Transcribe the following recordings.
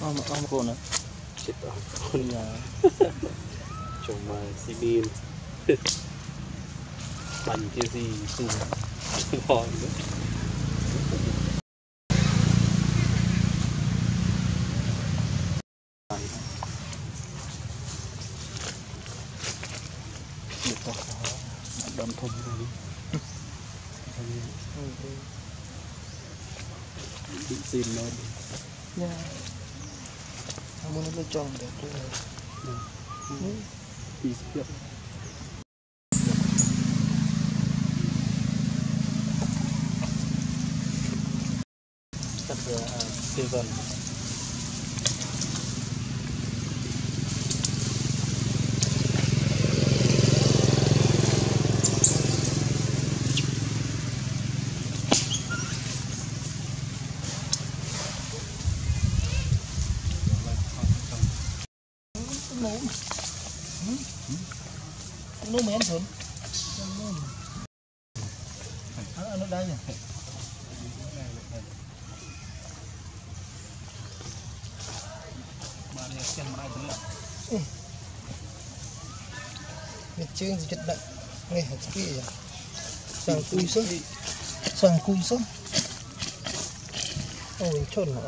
Om om ko na. chết om con nhà, Cuma si Bill. Pan kia si Sun. Bon. Dito ako. Madam po bro. Xin lỗi. Yeah muốn nó tròn để tôi đi tiếp Hãy subscribe cho kênh nó uống nó mày ăn thử nó đây nhỉ? Mình chương gì chất đậm. Nghe hả kia vậy Sàng cùi sớm. Sàng cùi sớm. Ôi chôn hả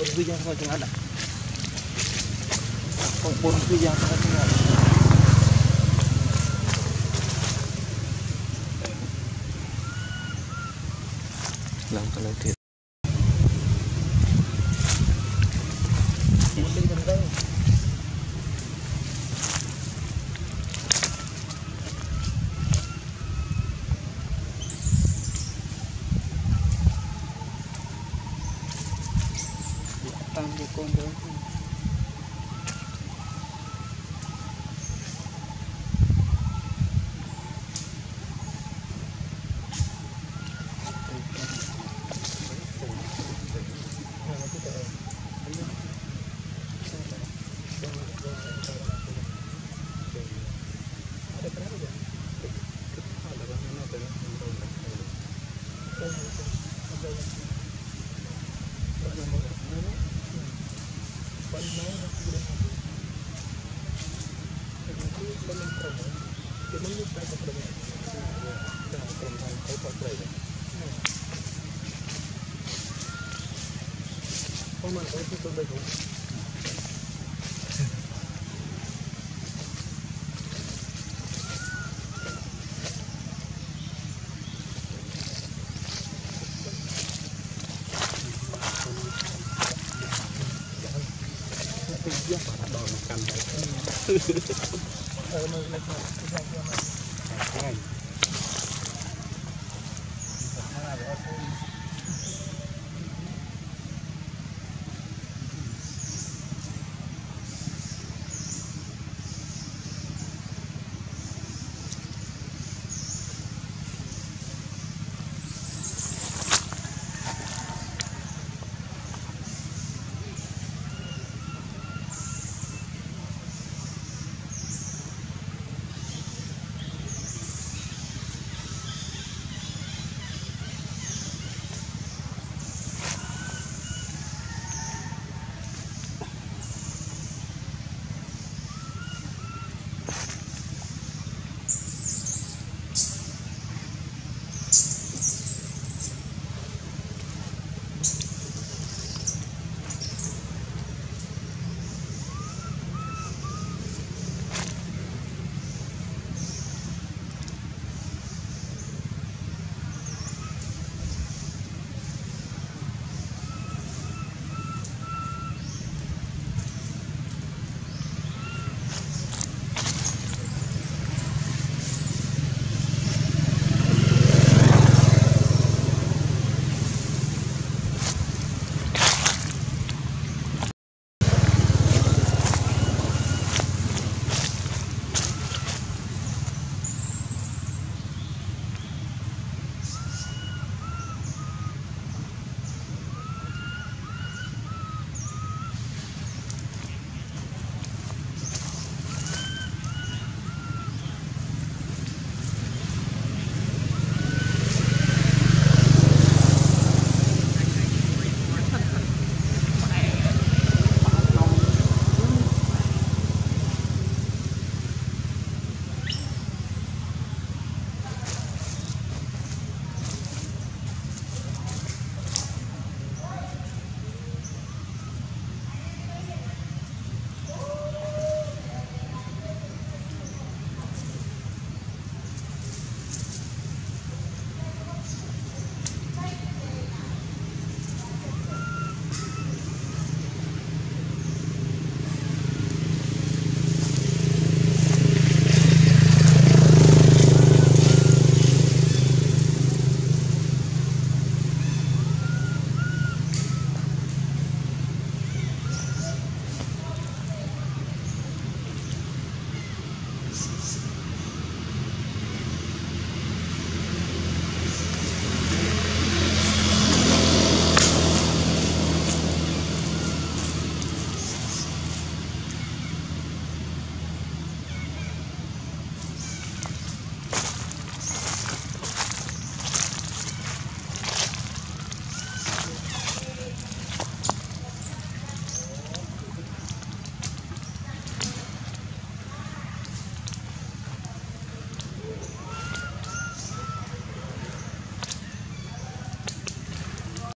berbijang sama cengada kok berbijang sama cengada lang kalau dia I'm. mà tôi cũng Hãy subscribe cho kênh